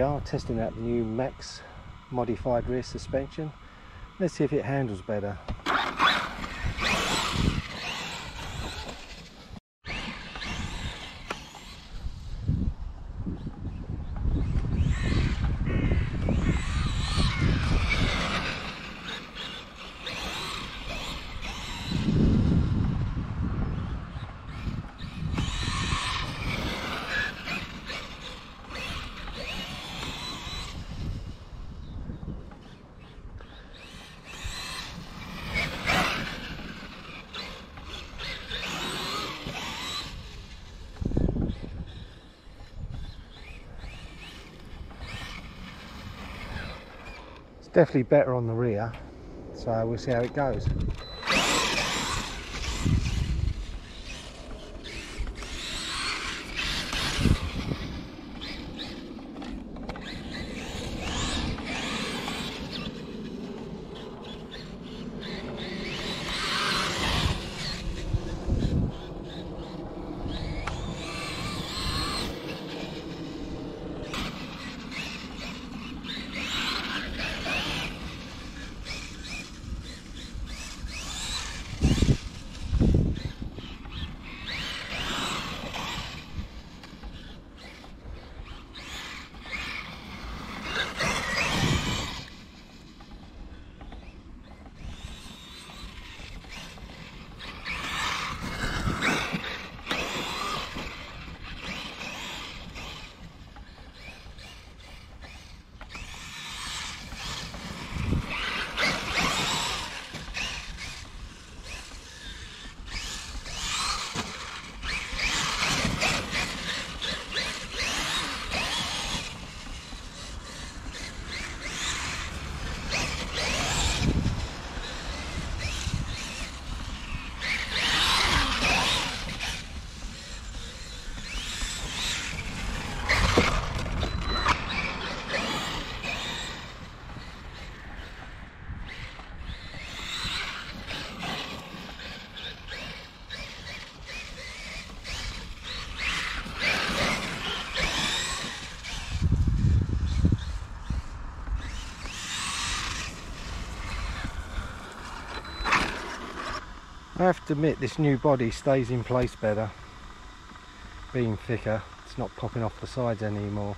are testing out the new Maxx modified rear suspension. Let's see if it handles better definitely better on the rear, so we'll see how it goes. I have to admit this new body stays in place better. Being thicker it's not popping off the sides anymore